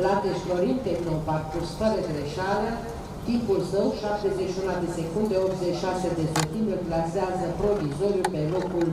la Florin Tehnoparcurs fără greșeală, timpul său 71 de secunde 86 de secunde, plasează provizoriu pe locul